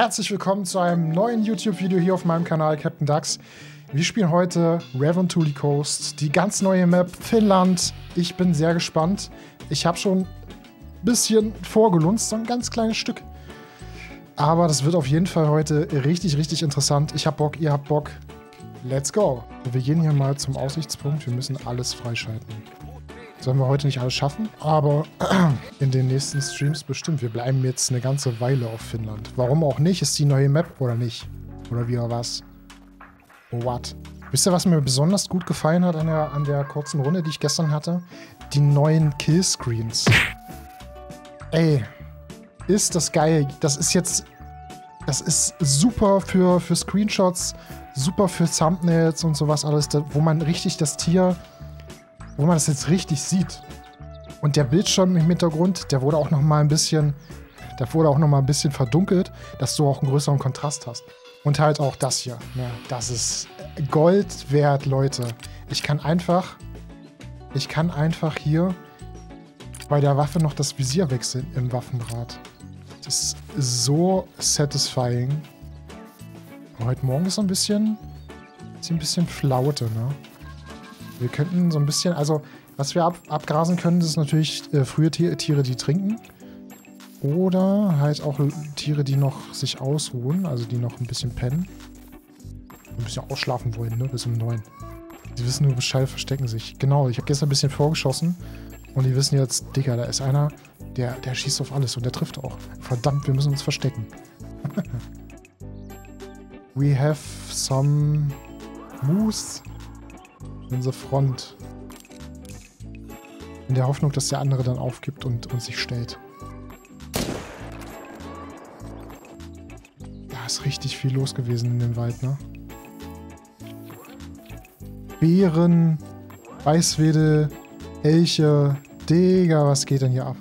Herzlich willkommen zu einem neuen YouTube-Video hier auf meinem Kanal Captain Dax. Wir spielen heute Raventuli Coast, die ganz neue Map Finnland. Ich bin sehr gespannt. Ich habe schon ein bisschen vorgelunzt, so ein ganz kleines Stück. Aber das wird auf jeden Fall heute richtig, richtig interessant. Ich habe Bock, ihr habt Bock. Let's go. Wir gehen hier mal zum Aussichtspunkt. Wir müssen alles freischalten. Sollen wir heute nicht alles schaffen, aber in den nächsten Streams bestimmt. Wir bleiben jetzt eine ganze Weile auf Finnland. Warum auch nicht? Ist die neue Map oder nicht? Oder wie oder was? What? Wisst ihr, was mir besonders gut gefallen hat an der, an der kurzen Runde, die ich gestern hatte? Die neuen Killscreens. Ey, ist das geil. Das ist jetzt... Das ist super für, für Screenshots, super für Thumbnails und sowas alles, wo man richtig das Tier, wo man das jetzt richtig sieht. Und der Bildschirm im Hintergrund, der wurde auch noch mal ein bisschen, der wurde auch noch mal ein bisschen verdunkelt, dass du auch einen größeren Kontrast hast. Und halt auch das hier. Ja, das ist Gold wert, Leute. Ich kann einfach, ich kann einfach hier bei der Waffe noch das Visier wechseln im Waffenrad. Das ist so satisfying. Heute Morgen ist so ein bisschen, ist ein bisschen Flaute, ne? Wir könnten so ein bisschen, also was wir ab, abgrasen können, ist natürlich äh, frühe Tiere, die trinken. Oder halt auch Tiere, die noch sich ausruhen, also die noch ein bisschen pennen. Ein bisschen ausschlafen wollen, ne? Bis um neun. Die wissen nur Bescheid, verstecken sich. Genau, ich habe gestern ein bisschen vorgeschossen. Und die wissen jetzt, Digga, da ist einer, der, der schießt auf alles und der trifft auch. Verdammt, wir müssen uns verstecken. We have some moose in the front. In der Hoffnung, dass der andere dann aufgibt und, und sich stellt. Da ist richtig viel los gewesen in dem Wald, ne? Bären, Weißwedel, Elche. Digga, was geht denn hier ab?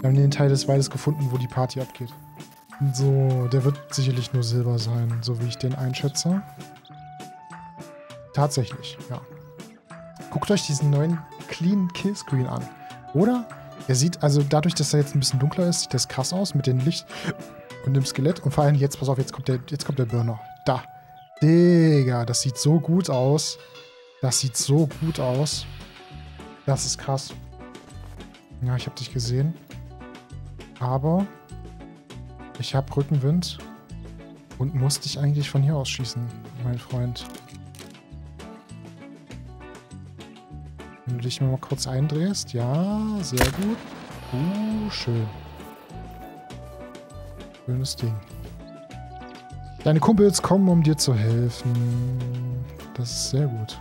Wir haben den Teil des Waldes gefunden, wo die Party abgeht. So, der wird sicherlich nur Silber sein, so wie ich den einschätze. Tatsächlich, ja. Guckt euch diesen neuen Clean Killscreen an. Oder? Er sieht, also dadurch, dass er jetzt ein bisschen dunkler ist, sieht das krass aus mit dem Licht und dem Skelett. Und vor allem jetzt, pass auf, jetzt kommt der, jetzt kommt der Burner. Da. Digga, das sieht so gut aus. Das sieht so gut aus. Das ist krass. Ja, ich habe dich gesehen. Aber ich habe Rückenwind und muss dich eigentlich von hier aus schießen, mein Freund. Du dich mal kurz eindrehst. Ja, sehr gut. Uh, schön. Schönes Ding. Deine Kumpels kommen, um dir zu helfen. Das ist sehr gut.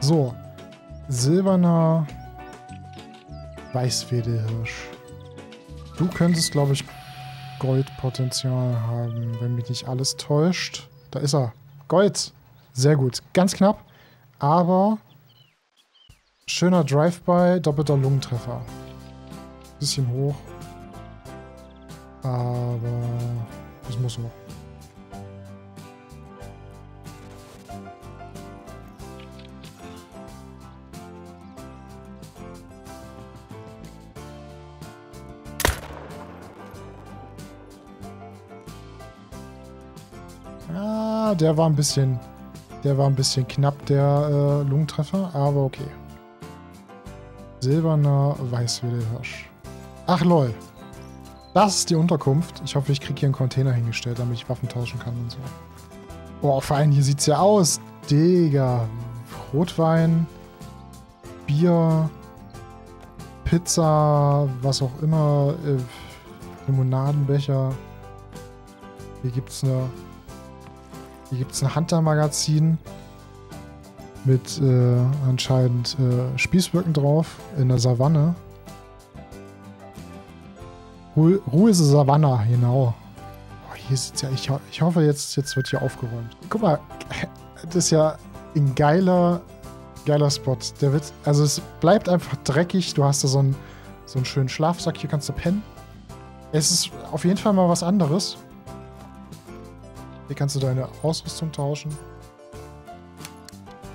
So. Silberner Weißwedelhirsch. Du könntest, glaube ich, Goldpotenzial haben, wenn mich nicht alles täuscht. Da ist er. Gold. Sehr gut. Ganz knapp. Aber schöner Drive-by, doppelter Lungentreffer. Bisschen hoch. Aber das muss noch. Ah, der war ein bisschen, der war ein bisschen knapp, der äh, Lungentreffer, aber okay. Silberner Weißwedelhirsch. Ach lol. Das ist die Unterkunft. Ich hoffe, ich kriege hier einen Container hingestellt, damit ich Waffen tauschen kann und so. Boah, vor allem hier sieht's ja aus. Digga. Rotwein, Bier, Pizza, was auch immer, äh, Limonadenbecher. Hier gibt's eine hier gibt es ein Hunter-Magazin mit äh, anscheinend äh, Spießböcken drauf in der Savanne. Ruhe, Ruhe ist Savanne, genau. Oh, hier sitzt ja, ich, ich hoffe, jetzt, jetzt wird hier aufgeräumt. Guck mal, das ist ja ein geiler, geiler Spot. Der wird, also es bleibt einfach dreckig. Du hast da so einen, so einen schönen Schlafsack, hier kannst du pennen. Es ist auf jeden Fall mal was anderes. Hier kannst du deine Ausrüstung tauschen.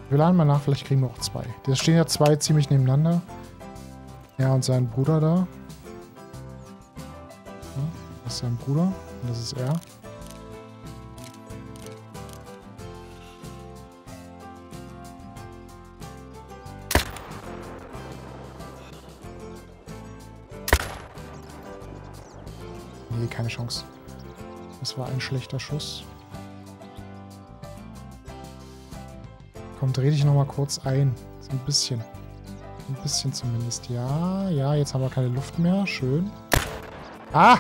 Wir laden mal nach, vielleicht kriegen wir auch zwei. Da stehen ja zwei ziemlich nebeneinander. Er und sein Bruder da. Ja, das sein Bruder. Und das ist er. Nee, keine Chance. Das war ein schlechter Schuss. Komm, dreh dich nochmal kurz ein. So ein bisschen. Ein bisschen zumindest. Ja, ja, jetzt haben wir keine Luft mehr. Schön. Ah!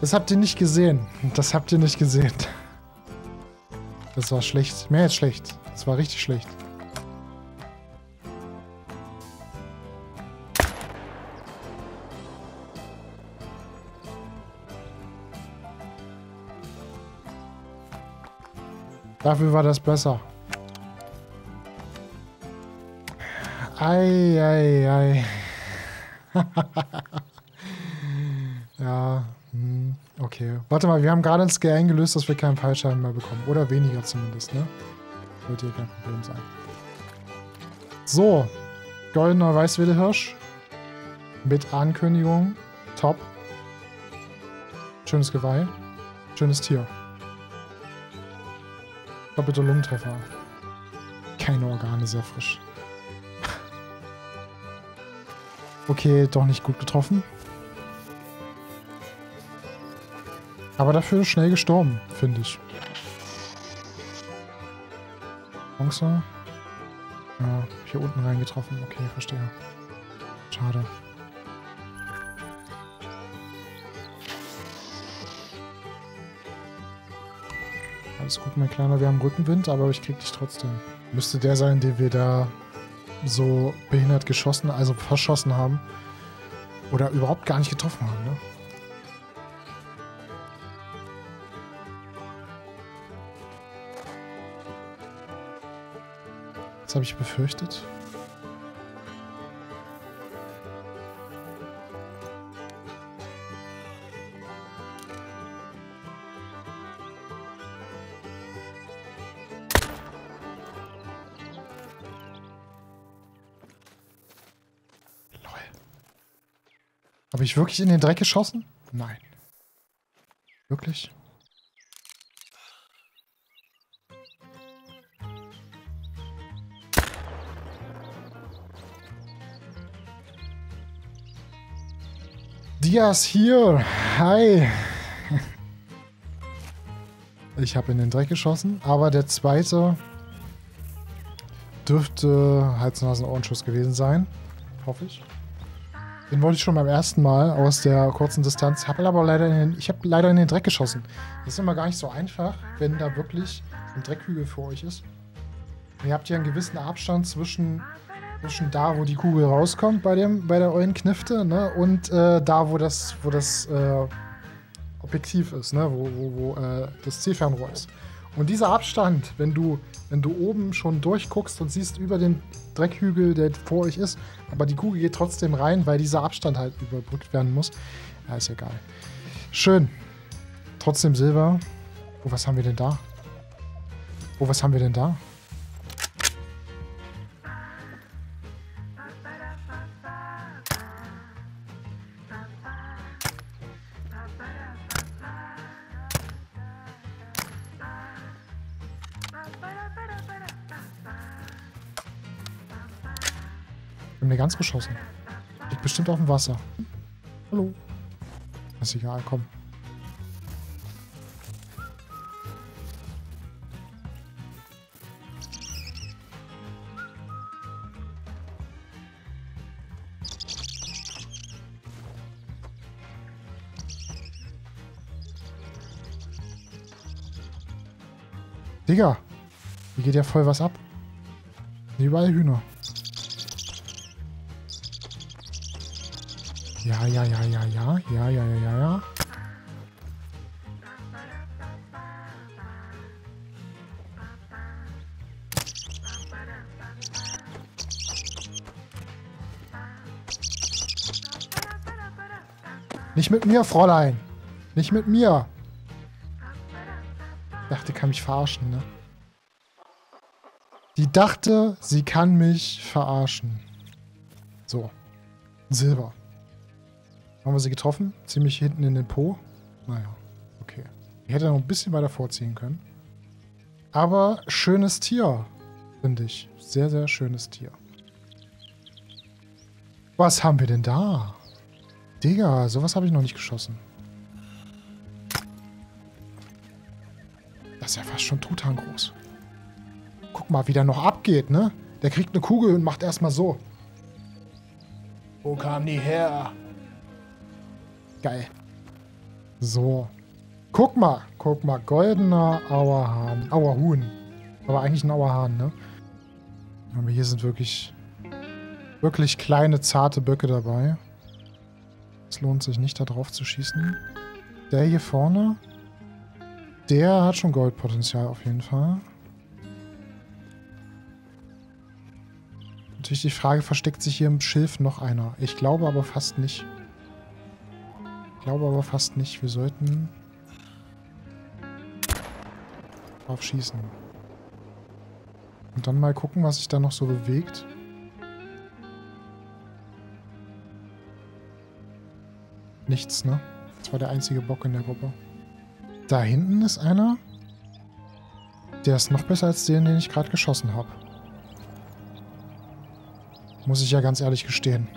Das habt ihr nicht gesehen. Das habt ihr nicht gesehen. Das war schlecht. Mehr als schlecht. Das war richtig schlecht. Dafür war das besser. Ei, ei, ei. ja, hm, okay. Warte mal, wir haben gerade ein Scare eingelöst, dass wir keinen Fallschaden mehr bekommen. Oder weniger zumindest, ne? Sollte hier kein Problem sein. So. Goldener Weißwedehirsch. Mit Ankündigung. Top. Schönes Geweih. Schönes Tier. Doppelte Lungentreffer. Keine Organe, sehr frisch. Okay, doch nicht gut getroffen. Aber dafür schnell gestorben, finde ich. Chance. Ja, hier unten reingetroffen. Okay, verstehe. Schade. Alles gut, mein Kleiner. Wir haben Rückenwind, aber ich krieg dich trotzdem. Müsste der sein, den wir da so behindert geschossen, also verschossen haben. Oder überhaupt gar nicht getroffen haben, ne? Das habe ich befürchtet. Habe ich wirklich in den Dreck geschossen? Nein. Wirklich? Diaz hier. Hi. Ich habe in den Dreck geschossen, aber der zweite dürfte Hals-Nasen-Ohrenschuss gewesen sein. Hoffe ich. Den wollte ich schon beim ersten Mal aus der kurzen Distanz. Hab aber leider in den, ich habe leider in den Dreck geschossen. Das ist immer gar nicht so einfach, wenn da wirklich ein Dreckhügel vor euch ist. ihr habt ja einen gewissen Abstand zwischen, zwischen da, wo die Kugel rauskommt bei, dem, bei der euren Knifte, ne, und äh, da, wo das, wo das äh, Objektiv ist, ne, wo, wo, wo äh, das Zielfernrohr ist. Und dieser Abstand, wenn du, wenn du oben schon durchguckst und siehst über den Dreckhügel, der vor euch ist, aber die Kugel geht trotzdem rein, weil dieser Abstand halt überbrückt werden muss. Ja, ist egal. Schön. Trotzdem Silber. Oh, was haben wir denn da? Oh, was haben wir denn da? Bin mir ganz beschossen. Liegt bestimmt auf dem Wasser. Hallo. Ist egal, komm. Digga, hier geht ja voll was ab. Überall Hühner. Ja, ja, ja, ja, ja, ja, ja, ja, ja, ja. Nicht mit mir, Fräulein. Nicht mit mir. Ich dachte, kann mich verarschen, ne? Die dachte, sie kann mich verarschen. So. Silber. Haben wir sie getroffen? Ziemlich hinten in den Po. Naja, okay. Ich hätte noch ein bisschen weiter vorziehen können. Aber schönes Tier, finde ich. Sehr, sehr schönes Tier. Was haben wir denn da? Digga, sowas habe ich noch nicht geschossen. Das ist ja fast schon Tutan groß. Guck mal, wie der noch abgeht, ne? Der kriegt eine Kugel und macht erstmal so. Wo kam die her? Geil. So. Guck mal, guck mal. Goldener Auerhahn. Auerhuhn. Aber eigentlich ein Auerhahn, ne? Aber hier sind wirklich, wirklich kleine, zarte Böcke dabei. Es lohnt sich nicht, da drauf zu schießen. Der hier vorne, der hat schon Goldpotenzial auf jeden Fall. Natürlich die Frage, versteckt sich hier im Schilf noch einer? Ich glaube aber fast nicht. Ich glaube aber fast nicht. Wir sollten drauf schießen. Und dann mal gucken, was sich da noch so bewegt. Nichts, ne? Das war der einzige Bock in der Gruppe. Da hinten ist einer. Der ist noch besser als den, den ich gerade geschossen habe. Muss ich ja ganz ehrlich gestehen.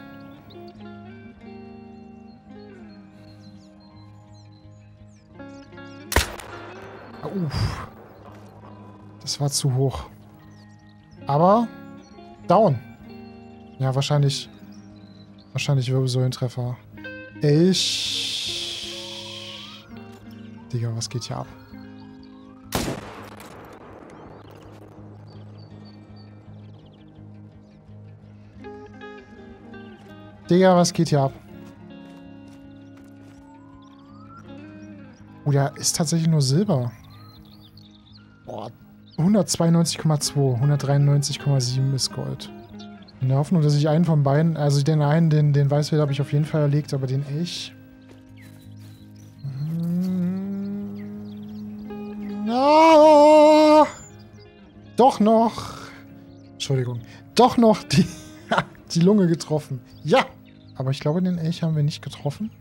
War zu hoch. Aber down. Ja, wahrscheinlich wahrscheinlich Wirbelsäulentreffer. Ich... Digga, was geht hier ab? Digga, was geht hier ab? Oh, der ist tatsächlich nur Silber. Boah, 192,2, 193,7 ist Gold. In der Hoffnung, dass ich einen von beiden, also den einen, den, den Weißwild habe ich auf jeden Fall erlegt, aber den Elch... Oh, doch noch. Entschuldigung. Doch noch die, die Lunge getroffen. Ja! Aber ich glaube, den Elch haben wir nicht getroffen.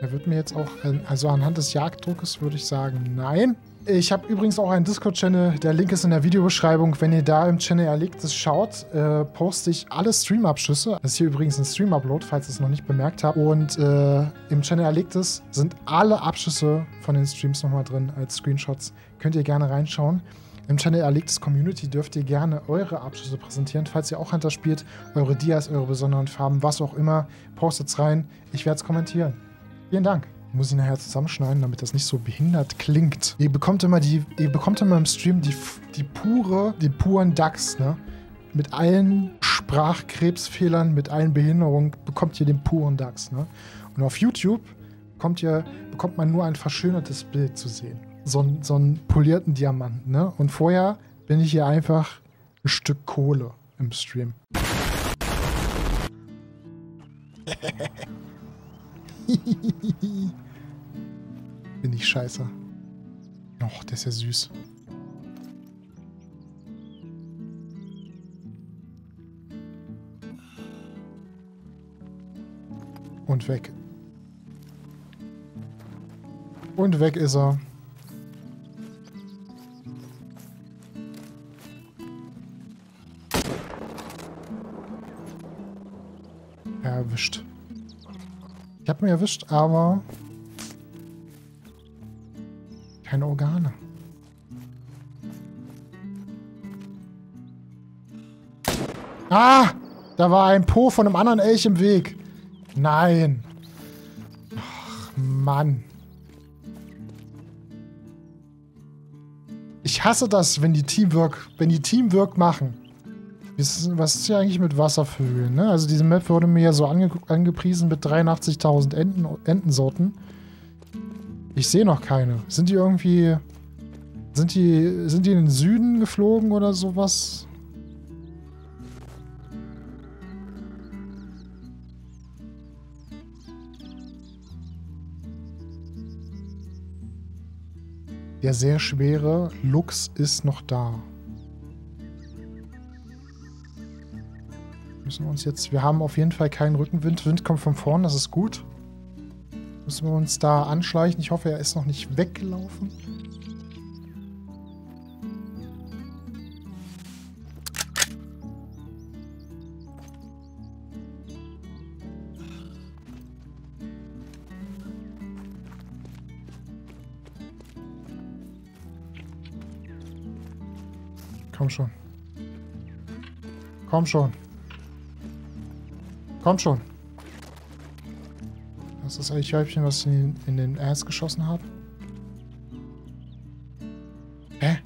Er wird mir jetzt auch, also anhand des Jagddruckes würde ich sagen, nein. Ich habe übrigens auch einen Discord-Channel, der Link ist in der Videobeschreibung. Wenn ihr da im Channel Erlegtes schaut, äh, poste ich alle Stream-Abschüsse. Das ist hier übrigens ein Stream-Upload, falls ihr es noch nicht bemerkt habt. Und äh, im Channel Erlegtes sind alle Abschüsse von den Streams nochmal drin als Screenshots. Könnt ihr gerne reinschauen. Im Channel Erlegtes Community dürft ihr gerne eure Abschlüsse präsentieren, falls ihr auch Hunter spielt, eure Dias, eure besonderen Farben, was auch immer. Postet's rein. Ich werde es kommentieren. Vielen Dank. Muss ich nachher zusammenschneiden, damit das nicht so behindert klingt. Ihr bekommt immer die, ihr bekommt immer im Stream die, die pure, den puren DAX, ne? Mit allen Sprachkrebsfehlern, mit allen Behinderungen bekommt ihr den puren DAX, ne? Und auf YouTube kommt ihr, bekommt man nur ein verschönertes Bild zu sehen so, so einen polierten Diamanten, ne? Und vorher bin ich hier einfach ein Stück Kohle im Stream. bin ich scheiße. Och, der ist ja süß. Und weg. Und weg ist er. erwischt. Ich habe mich erwischt, aber keine Organe. Ah! Da war ein Po von einem anderen Elch im Weg. Nein. Ach, Mann. Ich hasse das, wenn die Teamwork, wenn die Teamwork machen. Ist, was ist hier eigentlich mit Wasservögeln? Ne? Also diese Map wurde mir ja so ange angepriesen mit 83.000 Enten Entensorten. Ich sehe noch keine. Sind die irgendwie... Sind die, sind die in den Süden geflogen oder sowas? Der sehr schwere Lux ist noch da. Müssen uns jetzt... Wir haben auf jeden Fall keinen Rückenwind. Wind kommt von vorn, das ist gut. Müssen wir uns da anschleichen. Ich hoffe, er ist noch nicht weggelaufen. Komm schon. Komm schon. Komm schon. Das ist eigentlich Häubchen, was ich in, in den Ass geschossen habe. Hä?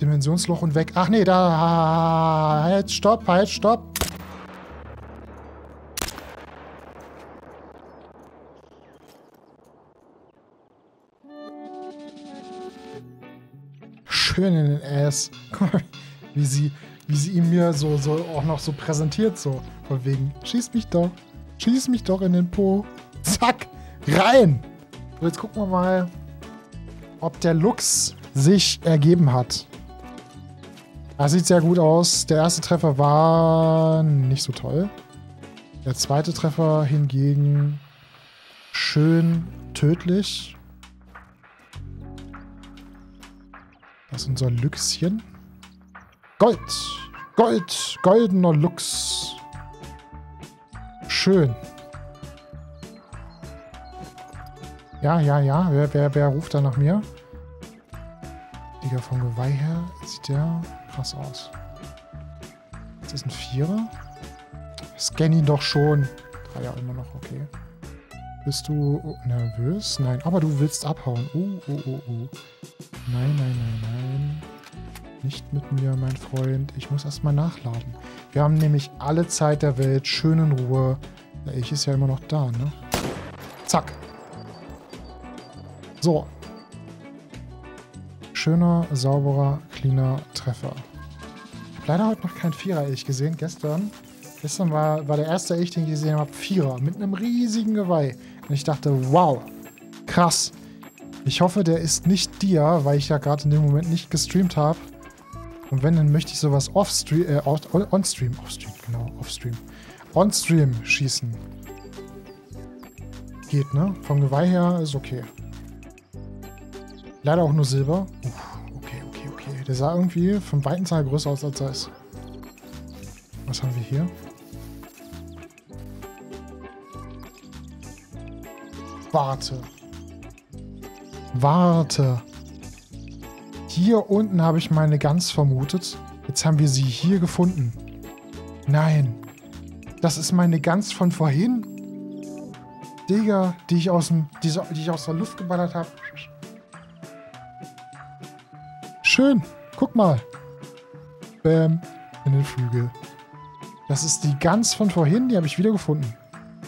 Dimensionsloch und weg. Ach nee, da. Halt, stopp, halt, stopp. schön in den Ass. Guck mal, wie sie, wie sie ihn mir so, so auch noch so präsentiert, so. Von wegen, schieß mich doch. Schieß mich doch in den Po. Zack, rein. So, jetzt gucken wir mal, ob der Lux sich ergeben hat. Das sieht sehr gut aus. Der erste Treffer war nicht so toll. Der zweite Treffer hingegen schön tödlich. Das ist unser Luchschen. Gold. Gold. Goldener Lux. Schön. Ja, ja, ja. Wer, wer, wer ruft da nach mir? Digga, vom Geweih her sieht der krass aus. Ist das ein Vierer? Scan ihn doch schon. Dreier immer noch, okay. Bist du nervös? Nein, aber du willst abhauen. Oh, oh, oh, oh. Nein, nein, nein, nein. Nicht mit mir, mein Freund. Ich muss erstmal nachladen. Wir haben nämlich alle Zeit der Welt. Schön in Ruhe. Ich ist ja immer noch da, ne? Zack. So. Schöner, sauberer, cleaner Treffer. Ich habe leider heute noch keinen Vierer Elch gesehen. Gestern, gestern war, war der erste Elch, den ich gesehen habe, Vierer. Mit einem riesigen Geweih. Und ich dachte, wow, krass. Ich hoffe, der ist nicht dir, weil ich ja gerade in dem Moment nicht gestreamt habe. Und wenn, dann möchte ich sowas off-stream, äh, on-stream, off-stream, genau, off-stream, on-stream schießen. Geht, ne? Vom Geweih her ist okay. Leider auch nur Silber. Uff, okay, okay, okay. Der sah irgendwie vom weiten Teil größer aus, als er ist. Was haben wir hier? Warte. Warte. Hier unten habe ich meine Gans vermutet. Jetzt haben wir sie hier gefunden. Nein. Das ist meine Gans von vorhin. Digga, die ich aus, dem, die, die ich aus der Luft geballert habe. Schön. Guck mal. Bäm. In den Flügel. Das ist die Gans von vorhin. Die habe ich wiedergefunden.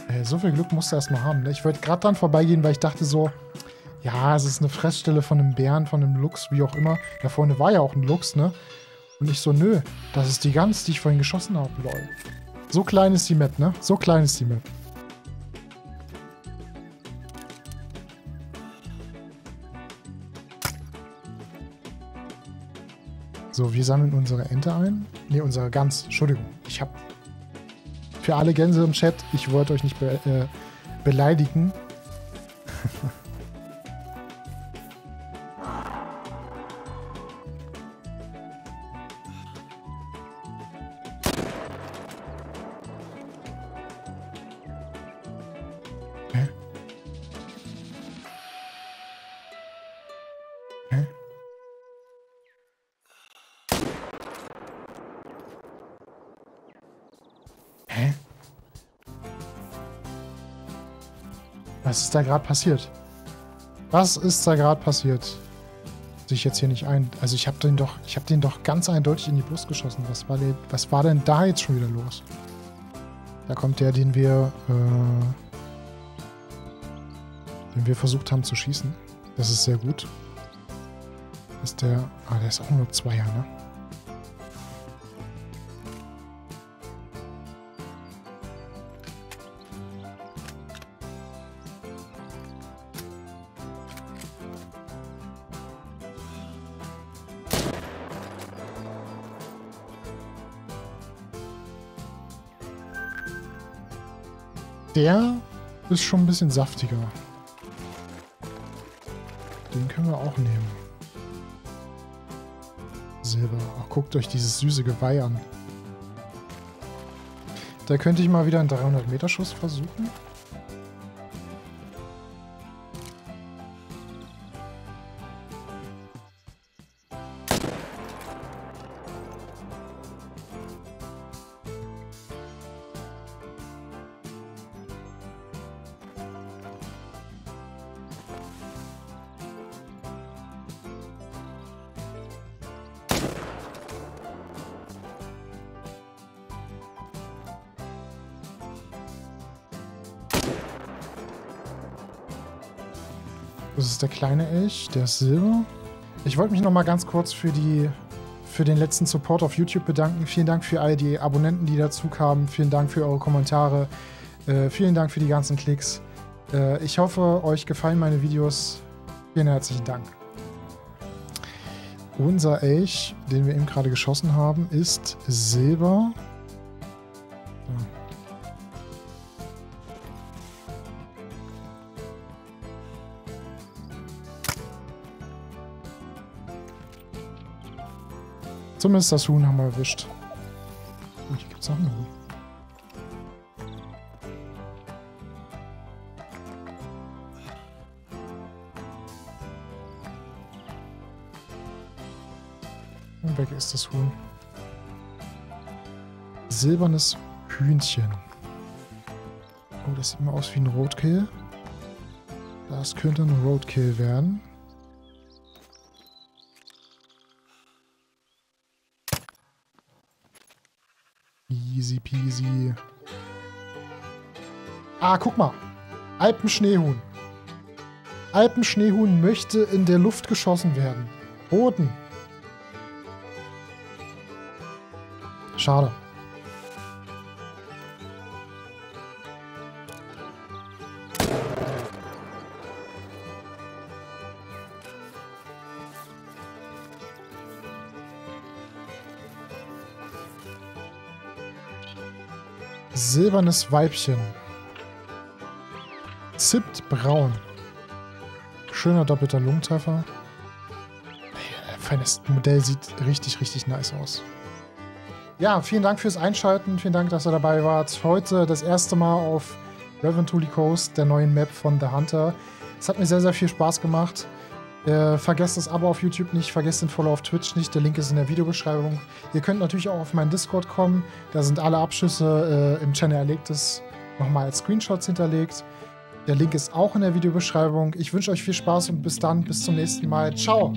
Äh, so viel Glück musst du erstmal haben. Ne? Ich wollte gerade dran vorbeigehen, weil ich dachte so, ja, es ist eine Fressstelle von einem Bären, von einem Luchs, wie auch immer. Da vorne war ja auch ein Luchs, ne? Und ich so, nö, das ist die Gans, die ich vorhin geschossen habe, lol. So klein ist die Map, ne? So klein ist die Map. So, wir sammeln unsere Ente ein. Ne, unsere Gans. Entschuldigung. Ich hab... Für alle Gänse im Chat, ich wollte euch nicht be äh, beleidigen. Was ist da gerade passiert? Was ist da gerade passiert? Sich jetzt hier nicht ein. Also ich habe den doch, ich habe den doch ganz eindeutig in die Brust geschossen. Was war, der, was war denn da jetzt schon wieder los? Da kommt der, den wir, äh, den wir versucht haben zu schießen. Das ist sehr gut. Ist der, ah, der ist auch nur Zweier, ne? Der ist schon ein bisschen saftiger. Den können wir auch nehmen. Silber. Ach, guckt euch dieses süße Geweih an. Da könnte ich mal wieder einen 300-Meter-Schuss versuchen. Das ist der kleine Elch, der ist Silber. Ich wollte mich noch mal ganz kurz für, die, für den letzten Support auf YouTube bedanken. Vielen Dank für all die Abonnenten, die dazu kamen. Vielen Dank für eure Kommentare. Äh, vielen Dank für die ganzen Klicks. Äh, ich hoffe, euch gefallen meine Videos. Vielen herzlichen Dank. Unser Elch, den wir eben gerade geschossen haben, ist Silber. Zumindest das Huhn haben wir erwischt. Oh, hier gibt es noch ein Huhn. Und weg ist das Huhn. Silbernes Hühnchen. Oh, das sieht mal aus wie ein Roadkill. Das könnte ein Roadkill werden. Easy peasy. Ah, guck mal. Alpenschneehuhn. Alpenschneehuhn möchte in der Luft geschossen werden. Boden. Schade. Silbernes Weibchen. Zimtbraun. Schöner doppelter Lungentreffer. Feines Modell sieht richtig, richtig nice aus. Ja, vielen Dank fürs Einschalten. Vielen Dank, dass ihr dabei wart. Heute das erste Mal auf Reventuli Coast, der neuen Map von The Hunter. Es hat mir sehr, sehr viel Spaß gemacht. Äh, vergesst das Abo auf YouTube nicht, vergesst den Follow auf Twitch nicht, der Link ist in der Videobeschreibung. Ihr könnt natürlich auch auf meinen Discord kommen, da sind alle Abschüsse äh, im Channel erlegtes nochmal als Screenshots hinterlegt. Der Link ist auch in der Videobeschreibung. Ich wünsche euch viel Spaß und bis dann, bis zum nächsten Mal. Ciao!